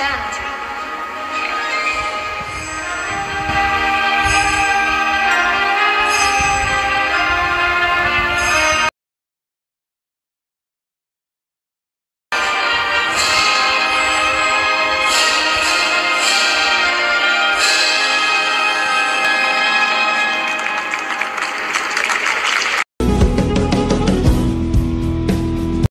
stand.